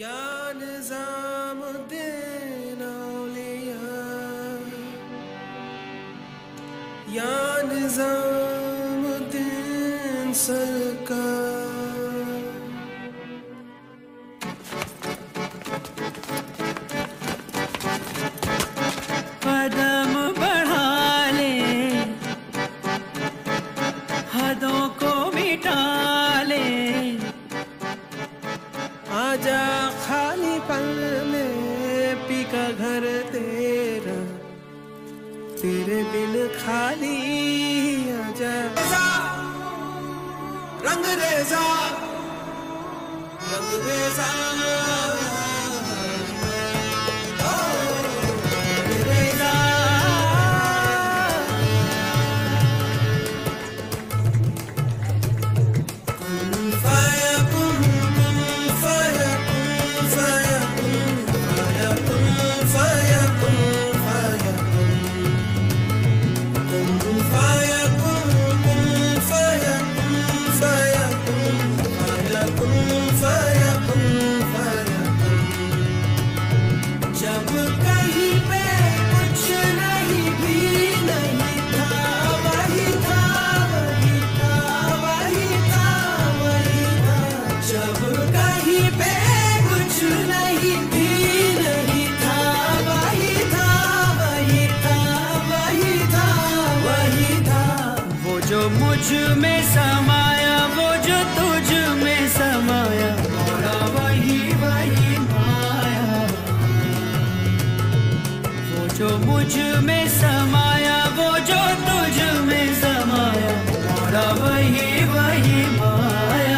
या निजामुद्दीन औलिया या निजामुद्दीन सरकार खाली पल में पी का घर तेरा। तेरे बिन खाली आजा रंग रेजा रंग रेजा मुझमें समाया, वो जो तुझ में समाया मौला वही वही माया। वो जो मुझमें समाया, वो जो तुझ में समाया मौला वही वही माया।